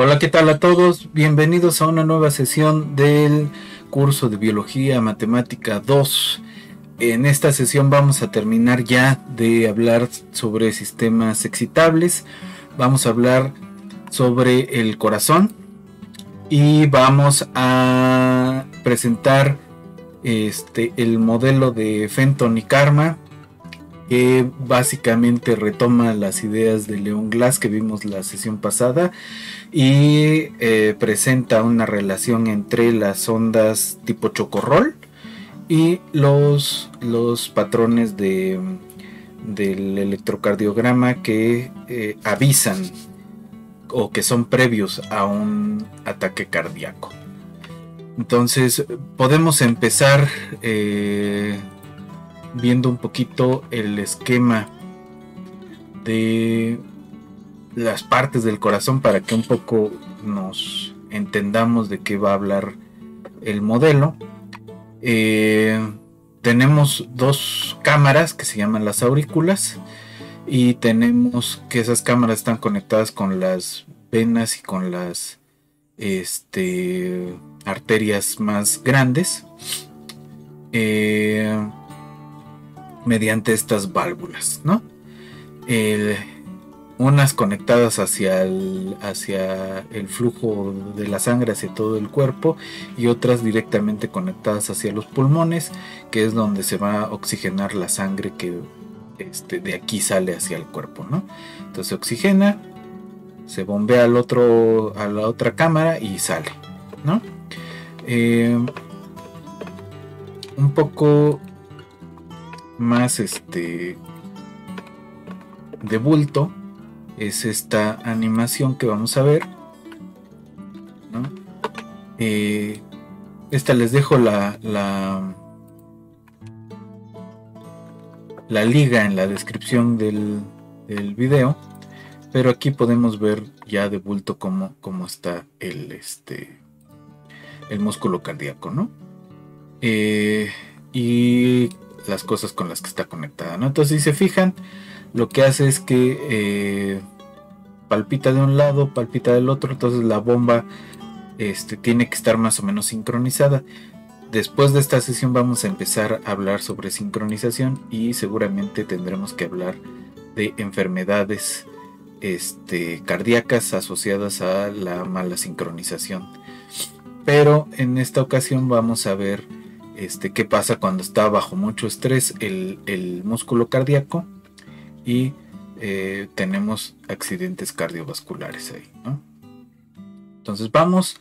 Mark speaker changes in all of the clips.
Speaker 1: Hola, ¿qué tal a todos? Bienvenidos a una nueva sesión del curso de Biología Matemática 2. En esta sesión vamos a terminar ya de hablar sobre sistemas excitables. Vamos a hablar sobre el corazón y vamos a presentar este el modelo de Fenton y Karma que básicamente retoma las ideas de Leon Glass que vimos la sesión pasada y eh, presenta una relación entre las ondas tipo chocorrol y los, los patrones de, del electrocardiograma que eh, avisan o que son previos a un ataque cardíaco. Entonces podemos empezar eh, viendo un poquito el esquema de las partes del corazón para que un poco nos entendamos de qué va a hablar el modelo. Eh, tenemos dos cámaras que se llaman las aurículas y tenemos que esas cámaras están conectadas con las venas y con las este, arterias más grandes. Eh, mediante estas válvulas, ¿no? unas conectadas hacia el, hacia el flujo de la sangre hacia todo el cuerpo y otras directamente conectadas hacia los pulmones, que es donde se va a oxigenar la sangre que este, de aquí sale hacia el cuerpo, ¿no? Entonces se oxigena, se bombea al otro, a la otra cámara y sale, ¿no? Eh, un poco más este de bulto es esta animación que vamos a ver eh, esta les dejo la, la liga en la descripción del, del video pero aquí podemos ver ya de bulto cómo, cómo está el este el músculo cardíaco no eh, y las cosas con las que está conectada. Entonces, si se fijan, lo que hace es que eh, palpita de un lado, palpita del otro, entonces la bomba este, tiene que estar más o menos sincronizada. Después de esta sesión vamos a empezar a hablar sobre sincronización y seguramente tendremos que hablar de enfermedades este, cardíacas asociadas a la mala sincronización. Pero en esta ocasión vamos a ver este, qué pasa cuando está bajo mucho estrés el, músculo cardíaco y eh, tenemos accidentes cardiovasculares ahí. Entonces vamos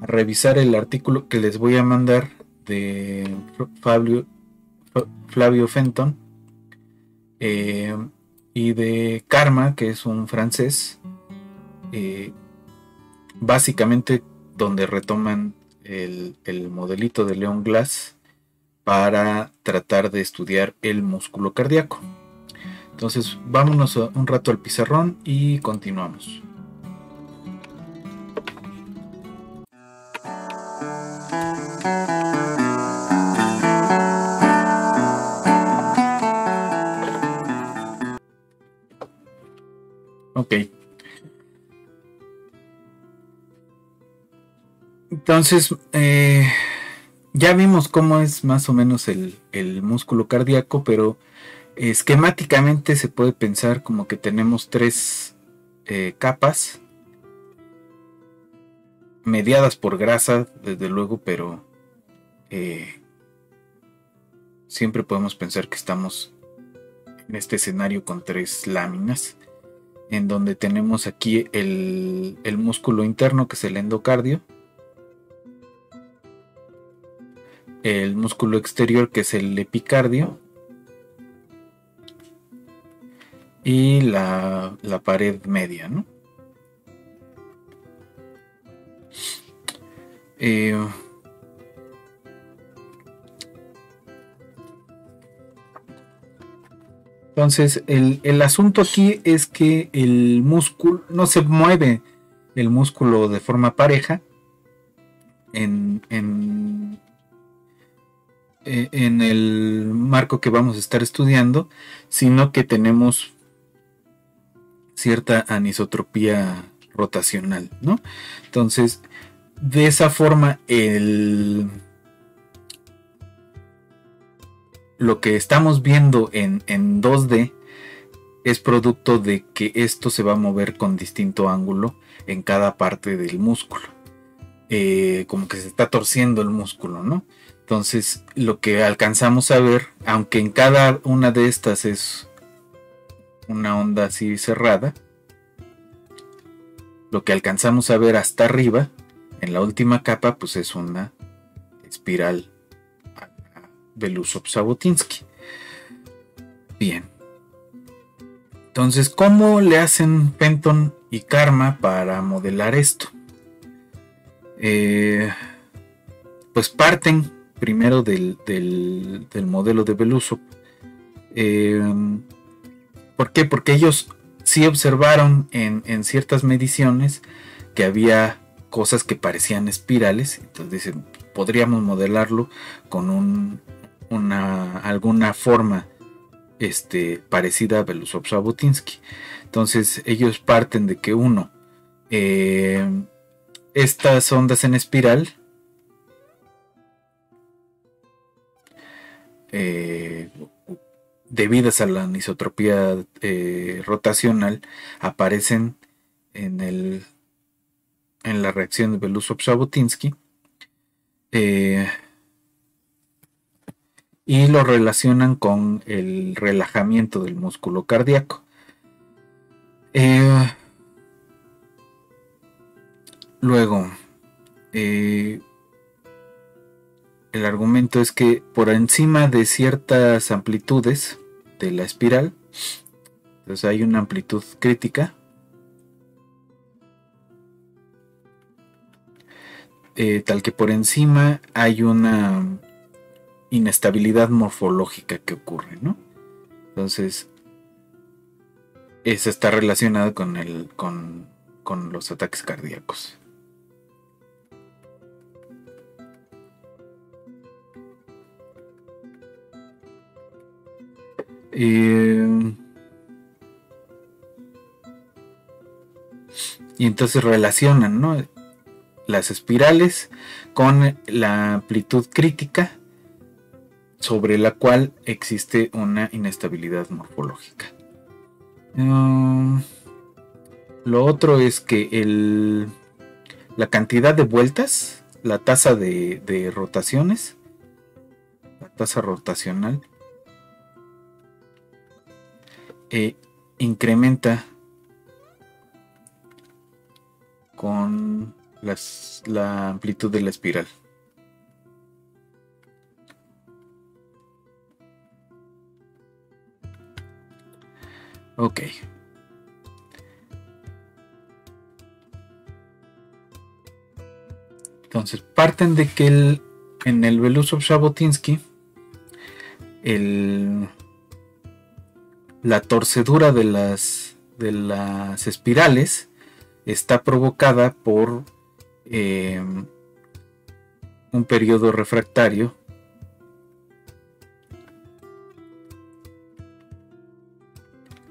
Speaker 1: a revisar el artículo que les voy a mandar de Fabio, Flavio Fenton eh, y de Karma, que es un francés, eh, básicamente donde retoman el, modelito de Leon Glass para tratar de estudiar el músculo cardíaco. Entonces vámonos un rato al pizarrón y continuamos. Ok. Entonces, eh, ya vimos cómo es más o menos el, músculo cardíaco, pero esquemáticamente se puede pensar como que tenemos tres eh, capas mediadas por grasa, desde luego, pero eh, siempre podemos pensar que estamos en este escenario con tres láminas, en donde tenemos aquí el, el músculo interno, que es el endocardio, el músculo exterior que es el epicardio y la, pared media, ¿no? Eh, entonces, el, asunto aquí es que el músculo no se mueve el músculo de forma pareja en, eh, en el marco que vamos a estar estudiando, sino que tenemos cierta anisotropía rotacional, ¿no? Entonces, de esa forma, el, lo que estamos viendo en, 2D es producto de que esto se va a mover con distinto ángulo en cada parte del músculo. Eh, como que se está torciendo el músculo, ¿no? Entonces, lo que alcanzamos a ver, aunque en cada una de estas es una onda así cerrada, lo que alcanzamos a ver hasta arriba, en la última capa, pues es una espiral Belusov-Sabotinsky. Bien. Entonces, ¿cómo le hacen Penton y Karma para modelar esto? Eh, pues parten primero del, modelo de Belusov. Eh, ¿Por qué? Porque ellos sí observaron en, ciertas mediciones que había cosas que parecían espirales. Entonces dicen, podríamos modelarlo con una, alguna forma este, parecida a Belousov-Sabotinsky. Entonces ellos parten de que uno, eh, estas ondas en espiral eh, debidas a la anisotropía eh, rotacional aparecen en, el, en la reacción de Belousov-Sabotinsky eh, y lo relacionan con el relajamiento del músculo cardíaco. Luego, el argumento es que por encima de ciertas amplitudes, de la espiral. Entonces hay una amplitud crítica. Eh, tal que por encima hay una inestabilidad morfológica que ocurre, ¿no? Entonces, eso está relacionado con, el, con, con los ataques cardíacos. Y entonces relacionan las espirales con la amplitud crítica sobre la cual existe una inestabilidad morfológica. Mm, lo otro es que el, la cantidad de vueltas, la tasa de rotaciones, la tasa rotacional, e incrementa con la amplitud de la espiral. Ok. Entonces, parten de que el, en el Belousov-Jabotinsky el la torcedura de las, de las espirales está provocada por em, un periodo refractario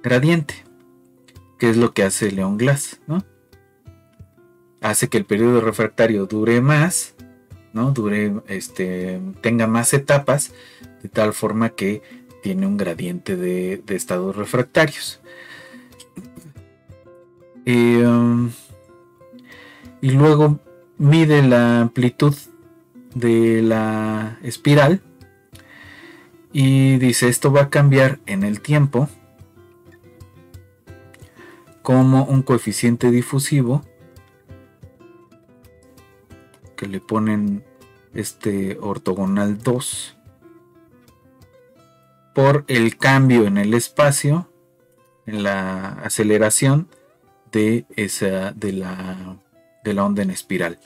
Speaker 1: gradiente, que es lo que hace León Glass, ¿no? Hace que el periodo refractario dure más, ¿no? Dure, este, tenga más etapas, de tal forma que tiene un gradiente de, estados refractarios. Um, y luego mide la amplitud de la espiral y dice esto va a cambiar en el tiempo como un coeficiente difusivo que le ponen este ortogonal 2 por el cambio en el espacio, en la aceleración de, esa, de, la, de la onda en espiral.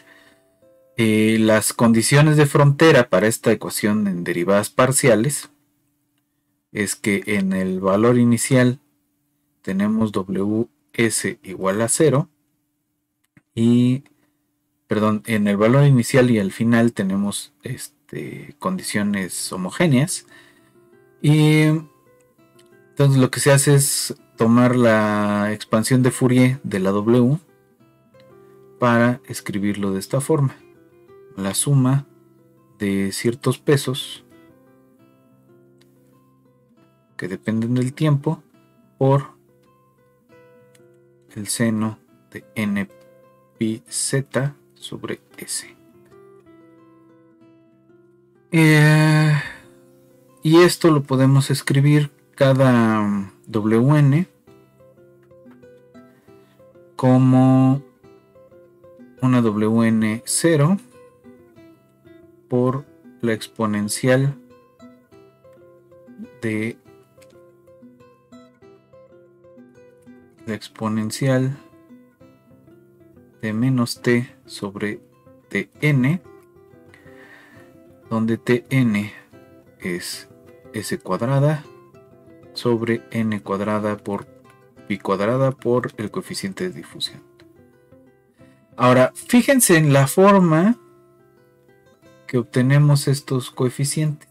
Speaker 1: Eh, las condiciones de frontera para esta ecuación en derivadas parciales es que en el valor inicial tenemos WS igual a 0 y perdón, en el valor inicial y al final tenemos este, condiciones homogéneas y entonces lo que se hace es tomar la expansión de Fourier de la W para escribirlo de esta forma. La suma de ciertos pesos que dependen del tiempo por el seno de n pi z sobre s. Eh, y esto lo podemos escribir cada wn como una wn0 por la exponencial de la exponencial de menos t sobre tn, donde tn es s cuadrada sobre n cuadrada por pi cuadrada por el coeficiente de difusión. Ahora, fíjense en la forma que obtenemos estos coeficientes.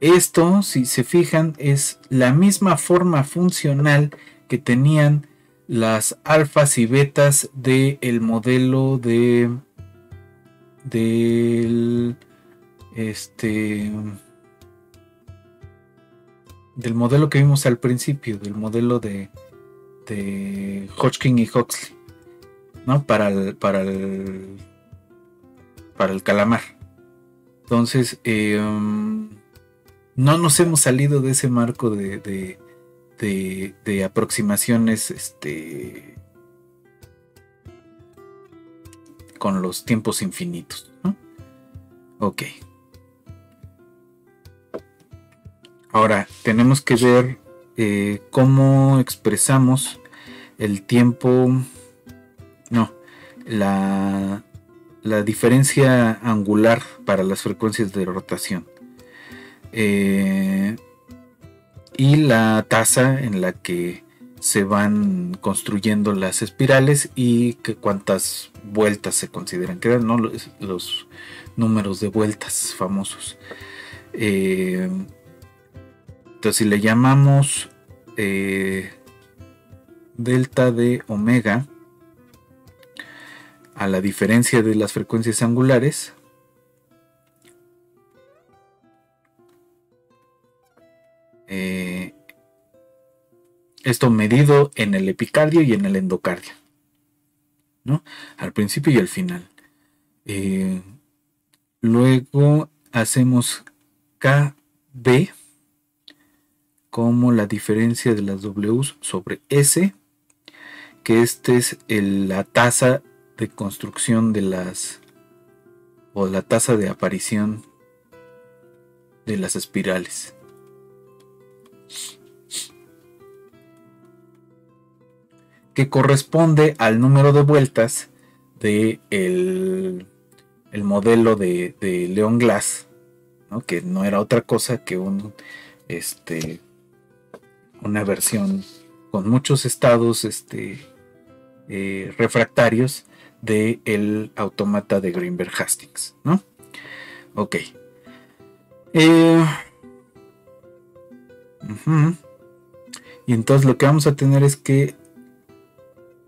Speaker 1: Esto, si se fijan, es la misma forma funcional que tenían las alfas y betas del modelo de del este del modelo que vimos al principio, del modelo de, de Hodgkin y Huxley, ¿no? Para el, para el, para el calamar. Entonces, eh, no nos hemos salido de ese marco de, de, aproximaciones este, con los tiempos infinitos. Ok. Ahora, tenemos que ver eh, cómo expresamos el tiempo, no, la, la diferencia angular para las frecuencias de rotación. Eh, y la tasa en la que se van construyendo las espirales y que cuántas vueltas se consideran que dan, ¿no? los, números de vueltas famosos. Eh, si le llamamos eh, delta de omega a la diferencia de las frecuencias angulares, Eh, esto medido en el epicardio y en el endocardio. ¿no? Al principio y al final. Eh, luego hacemos KB como la diferencia de las W sobre S, que este es la tasa de construcción de las o la tasa de aparición de las espirales. que corresponde al número de vueltas de el, modelo de, León Glass, que no era otra cosa que un, este, una versión con muchos estados este, eh, refractarios del el automata de Greenberg Hastings. ¿no? Ok. Eh, y entonces lo que vamos a tener es que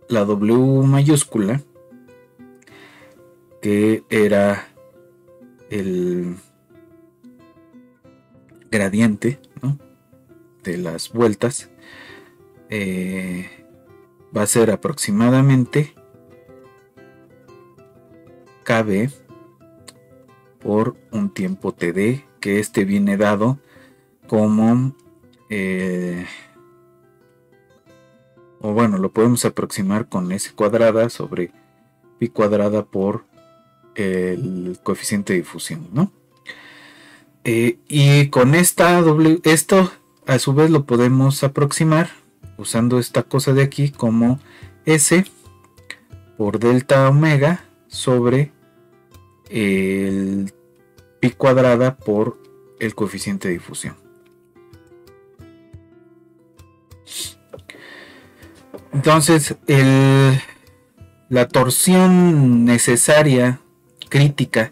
Speaker 1: la W mayúscula, que era el gradiente de las vueltas, eh, va a ser aproximadamente KB por un tiempo TD, que este viene dado como eh, o bueno, lo podemos aproximar con S cuadrada sobre pi cuadrada por el coeficiente de difusión, ¿no? Eh, y con esta doble, esto a su vez lo podemos aproximar usando esta cosa de aquí como S por delta omega sobre el pi cuadrada por el coeficiente de difusión. Entonces, la torsión necesaria, crítica,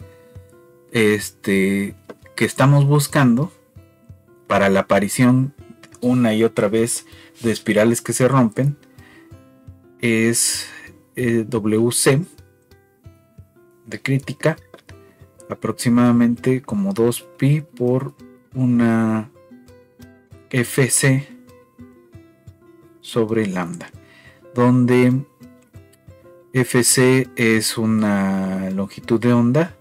Speaker 1: este, que estamos buscando para la aparición una y otra vez de espirales que se rompen, es eh, WC de crítica aproximadamente como 2 pi por una FC sobre lambda, donde FC es una longitud de onda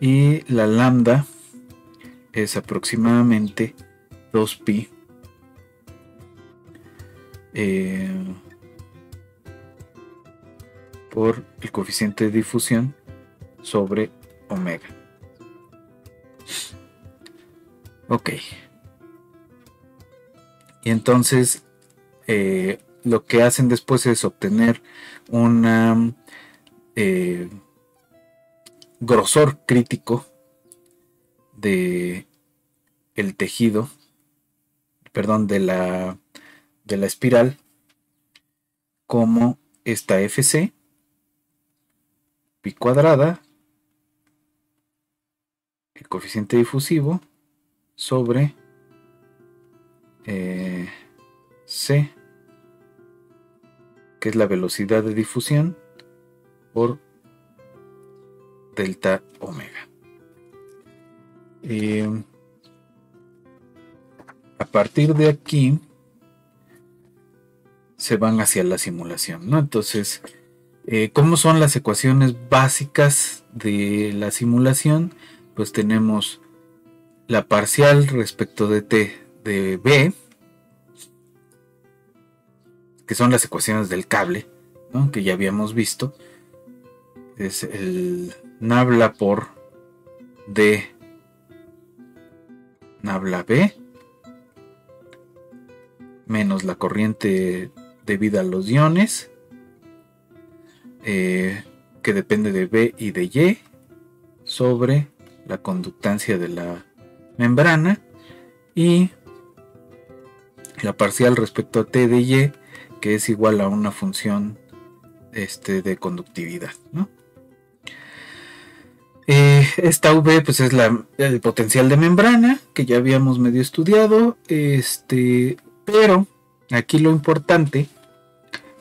Speaker 1: y la lambda es aproximadamente 2 pi eh, por el coeficiente de difusión sobre omega. Ok. Y entonces eh, lo que hacen después es obtener una eh, grosor crítico de el tejido, perdón, de la, de la espiral, como esta FC, pi cuadrada, el coeficiente difusivo, sobre eh, C, que es la velocidad de difusión, por delta omega. Y a partir de aquí se van hacia la simulación, ¿no? Entonces, eh, ¿cómo son las ecuaciones básicas de la simulación? Pues tenemos la parcial respecto de t de b, que son las ecuaciones del cable, que ya habíamos visto. Es el nabla por d nabla b menos la corriente debida a los iones eh, que depende de B y de Y sobre la conductancia de la membrana y la parcial respecto a T de Y que es igual a una función este, de conductividad. Eh, esta V pues es la, el potencial de membrana que ya habíamos medio estudiado, este, pero aquí lo importante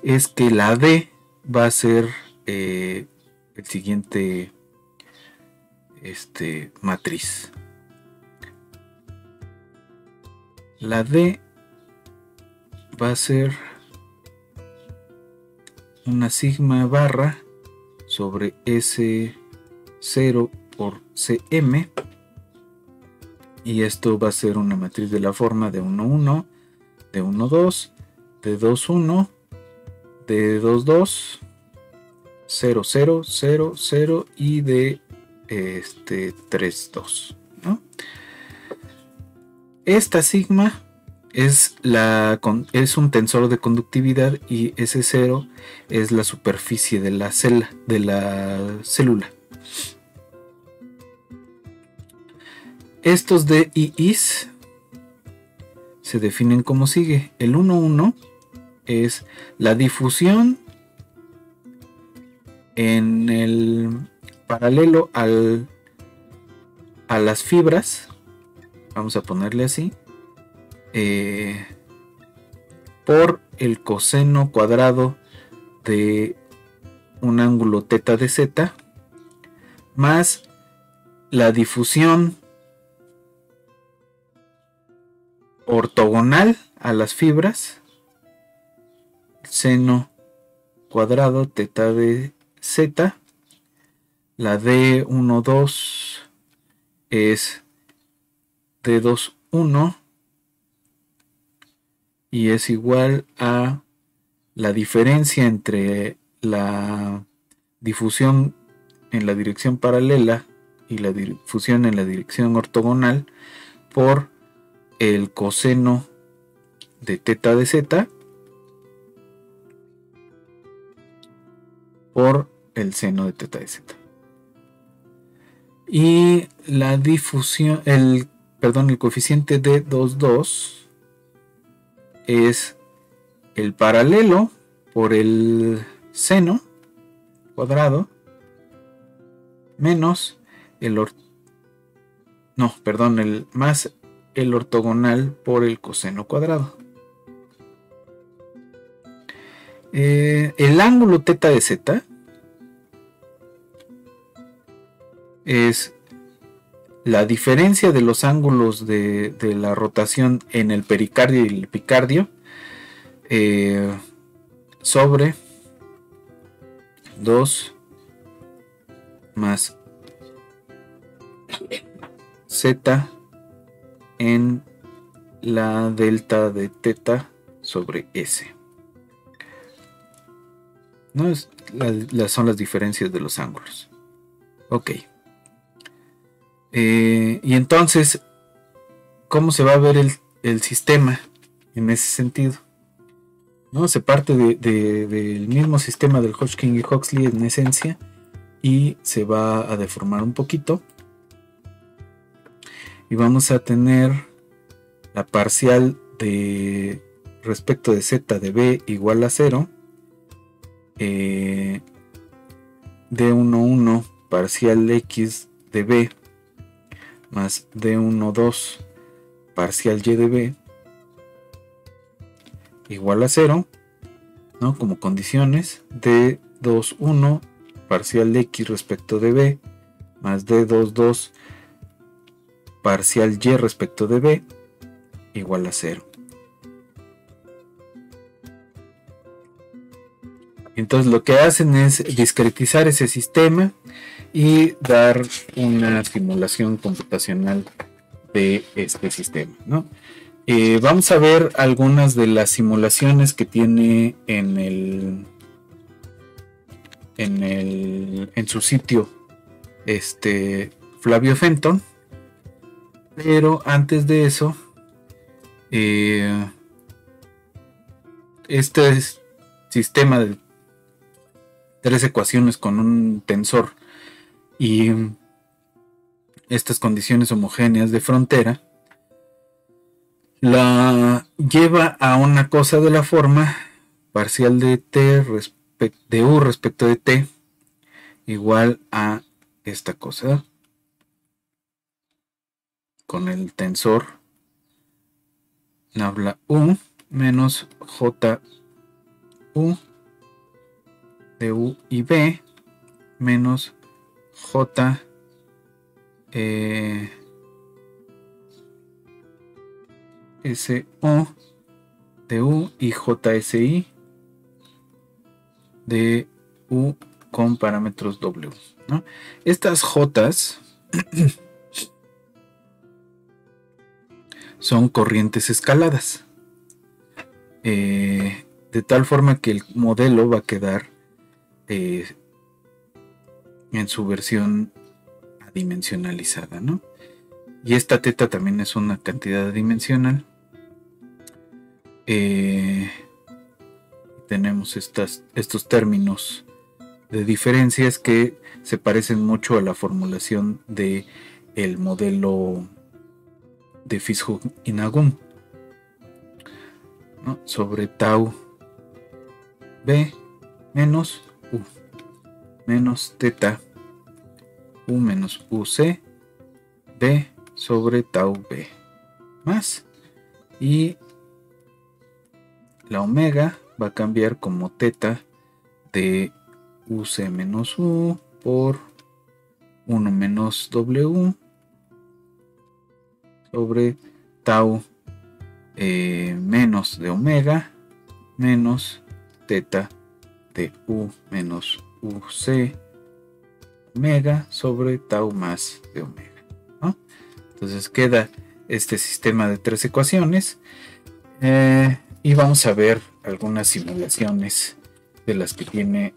Speaker 1: es que la D va a ser eh, el siguiente este, matriz. La D va a ser una sigma barra sobre S0 por Cm y esto va a ser una matriz de la forma de 1, 1, de 1, 2, de 2, 1, de 2, 2, 0, 0, 0, 0 y de este, 3, 2. Esta sigma es, la, es un tensor de conductividad y ese 0 es la superficie de la, célula, de la célula. Estos DIIs se definen como sigue. El 1, 1 es la difusión en el paralelo al, a las fibras, vamos a ponerle así, eh, por el coseno cuadrado de un ángulo teta de z más la difusión ortogonal a las fibras seno cuadrado teta de z la D12 es D21 y es igual a la diferencia entre la difusión en la dirección paralela y la difusión en la dirección ortogonal por el coseno de teta de z por el seno de teta de z y la difusión, el, perdón, el coeficiente de 22 es el paralelo por el seno cuadrado menos el no, perdón, el más el ortogonal por el coseno cuadrado. Eh, el ángulo teta de z es la diferencia de los ángulos de, la rotación en el pericardio y el epicardio eh, sobre 2 más z en la delta de teta sobre s. ¿No? Es, son las diferencias de los ángulos. Ok. Eh, y entonces, ¿cómo se va a ver el, sistema en ese sentido? ¿No? Se parte del mismo sistema del Hodgkin y Huxley en esencia y se va a deformar un poquito. Y vamos a tener la parcial de respecto de z de b igual a 0. Eh, d11 parcial x de b más D12 parcial y de b igual a 0, ¿no? Como condiciones, D21 parcial x respecto de b más D22 parcial y respecto de b igual a 0. Entonces lo que hacen es discretizar ese sistema y dar una simulación computacional de este sistema. Eh, vamos a ver algunas de las simulaciones que tiene en el en el en su sitio este Flavio Fenton pero antes de eso eh, este sistema de tres ecuaciones con un tensor y estas condiciones homogéneas de frontera la lleva a una cosa de la forma parcial de t de u respecto de t igual a esta cosa con el tensor habla u menos j u de u y b menos J eh, S O de U y JSI de U con parámetros W. Estas J son corrientes escaladas. Eh, de tal forma que el modelo va a quedar eh, en su versión adimensionalizada, ¿no? Y esta teta también es una cantidad adimensional. Eh, tenemos estas, estos términos de diferencias que se parecen mucho a la formulación de el modelo de Fishhook y sobre tau. B menos u menos teta. U menos uc b sobre tau b. Más. Y la omega va a cambiar como teta de uc menos u por 1 menos w sobre tau eh, menos de omega menos teta de u menos uc omega sobre tau más de omega. Entonces queda este sistema de tres ecuaciones eh, y vamos a ver algunas simulaciones de las que tiene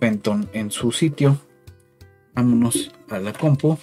Speaker 1: Fenton en su sitio. Vámonos a la compu.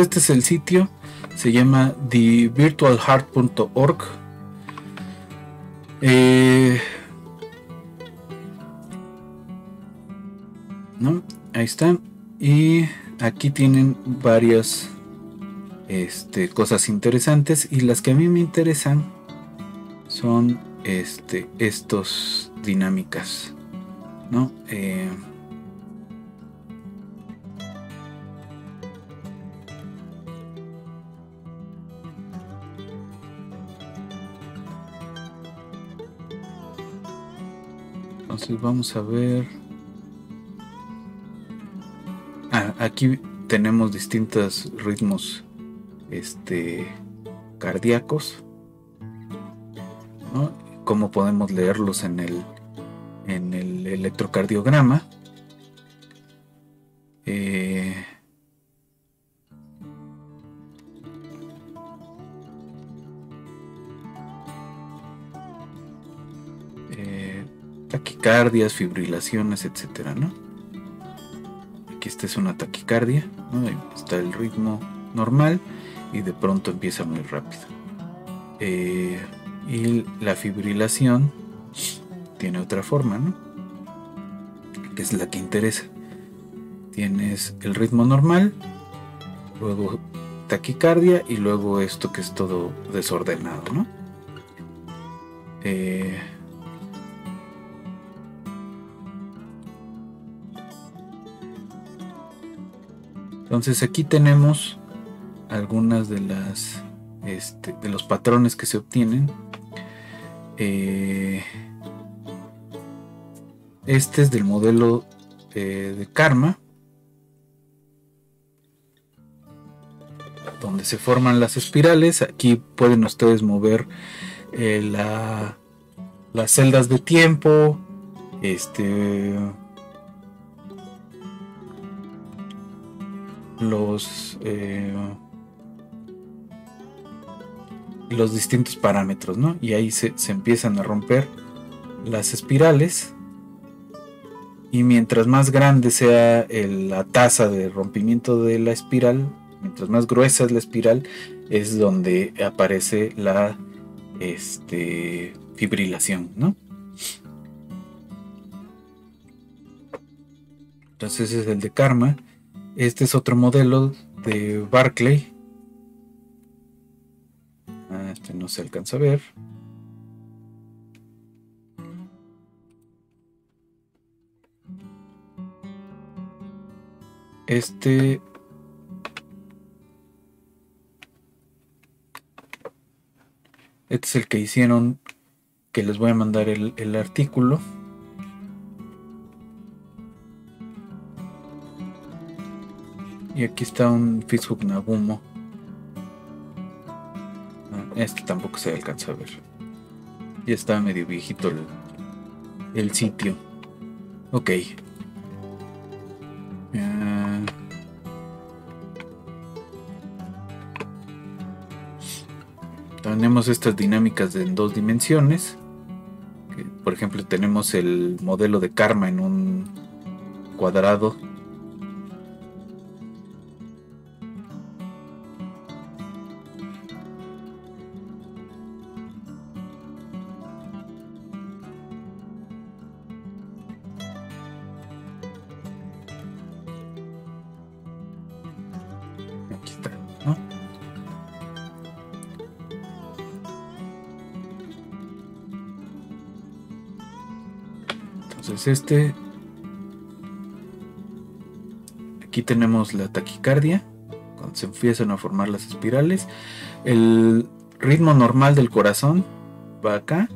Speaker 1: Este es el sitio, se llama thevirtualheart.org Eh, ¿No? Ahí está. Y aquí tienen varias este, cosas interesantes. Y las que a mí me interesan son este, estos dinámicas. ¿No? Eh, vamos a ver. Ah, aquí tenemos distintos ritmos este, cardíacos. ¿no? Cómo podemos leerlos en el, en el electrocardiograma. Eh, taquicardias, fibrilaciones, etcétera, ¿no? Aquí esta es una taquicardia, está el ritmo normal y de pronto empieza muy rápido. Eh, y la fibrilación tiene otra forma, ¿no? Que es la que interesa. Tienes el ritmo normal, luego taquicardia y luego esto que es todo desordenado, ¿no? Eh, entonces aquí tenemos algunas de las este, de los patrones que se obtienen. Eh, este es del modelo eh, de karma donde se forman las espirales. Aquí pueden ustedes mover eh, las celdas de tiempo este los los distintos parámetros, ¿no? Y ahí se, empiezan a romper las espirales. Y mientras más grande sea la tasa de rompimiento de la espiral, mientras más gruesa es la espiral, es donde aparece la este, fibrilación, ¿no? Entonces es el de Karma. Este es otro modelo de Barclay Ah, este no se alcanza a ver. Este Este es el que hicieron, que les voy a mandar el, el artículo. Y aquí está un Facebook Nabumo. Este tampoco se alcanza a ver. Ya está medio viejito el, sitio. Ok. tenemos estas dinámicas en dos dimensiones. por ejemplo, tenemos el modelo de karma en un cuadrado este. Aquí tenemos la taquicardia, cuando se empiezan a formar las espirales. El ritmo normal del corazón va acá.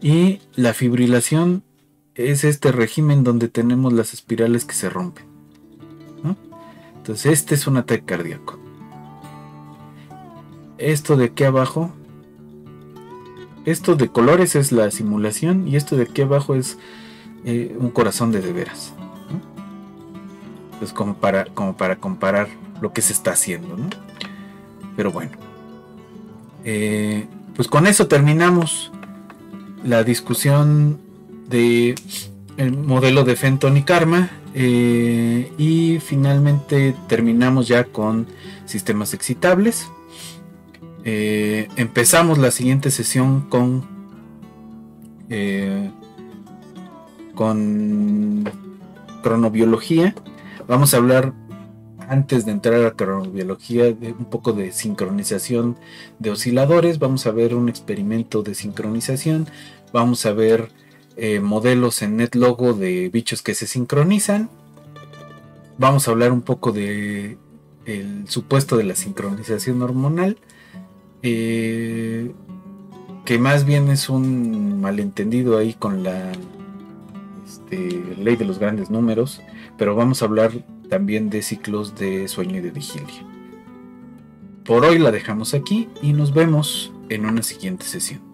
Speaker 1: Y la fibrilación es este régimen donde tenemos las espirales que se rompen. Entonces este es un ataque cardíaco. Esto de aquí abajo esto de colores es la simulación y esto de aquí abajo es eh, un corazón de de veras. Es como para, comparar lo que se está haciendo. Pero bueno. Eh, pues con eso terminamos la discusión de el modelo de Fenton y Karma. Eh, y finalmente terminamos ya con sistemas excitables. Eh, empezamos la siguiente sesión con eh, con cronobiología. Vamos a hablar antes de entrar a cronobiología de un poco de sincronización de osciladores. Vamos a ver un experimento de sincronización. Vamos a ver eh, modelos en NetLogo de bichos que se sincronizan. Vamos a hablar un poco de el supuesto de la sincronización hormonal. Eh, que más bien es un malentendido ahí con la este, ley de los grandes números, pero vamos a hablar también de ciclos de sueño y de vigilia. Por hoy la dejamos aquí y nos vemos en una siguiente sesión.